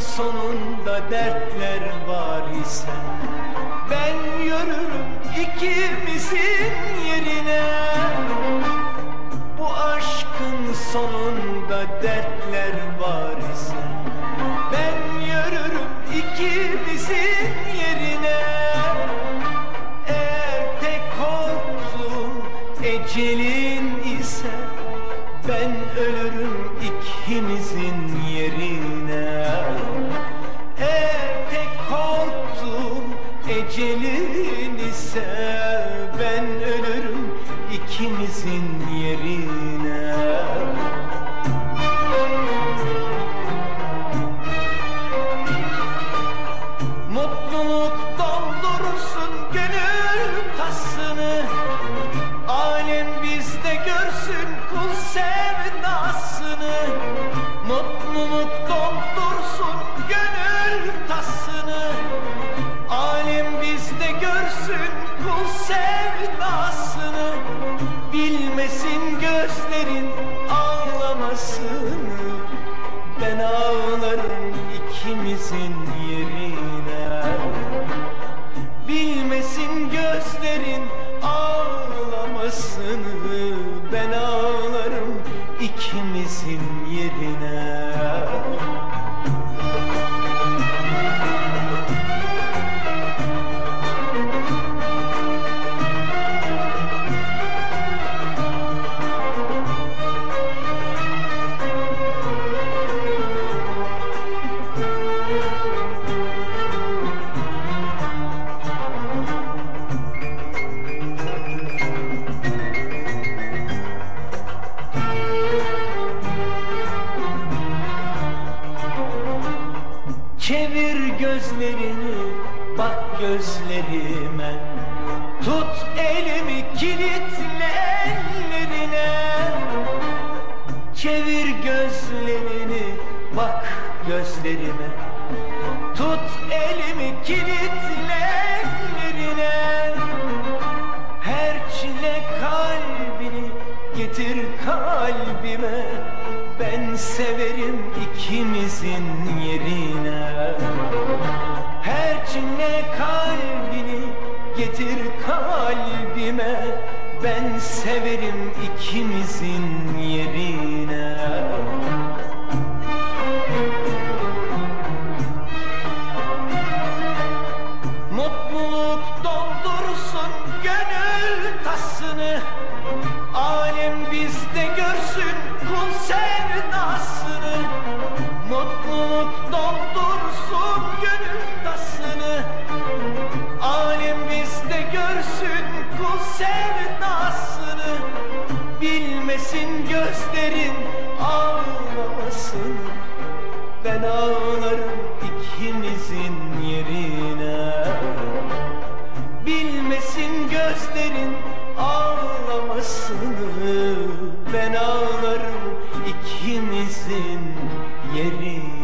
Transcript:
Sonunda dertler var ise Ben yürürüm ikimizin yerine. Bu aşkın sonunda dertler var ise Ben yürürüm ikimizin yerine. Eğer tek korktuğum ecelin ise Ben ölürüm ikimizin yerine korktuğum ecelin ise Ben ölürüm ikimizin yerine. Mutluluk doldursun gönül tasını. Alem bizde görsün kul sevdasını. Mutluluk Bizde görsün kul sevdasını. Bilmesin gözlerin ağlamasını. Ben ağlarım ikimizin yerine. Bilmesin gözlerin ağlamasını. Ben ağlarım ikimizin yerine Çevir gözlerini bak gözlerime. Tut elimi kilitle ellerine. Çevir gözlerini bak gözlerime. Tut elimi kilitle ellerine. Her çile kalbini getir kalbime Ben severim ikimizin yerine. Her çile kalbini getir kalbime. Ben severim ikimizin yerine. Mutluluk doldursun gönül tasını. Alem bizde görsün kul sevdasını gözlerin ağlamasını Ben ağlarım ikimizin yerine. Bilmesin gözlerin ağlamasını Ben ağlarım ikimizin yerine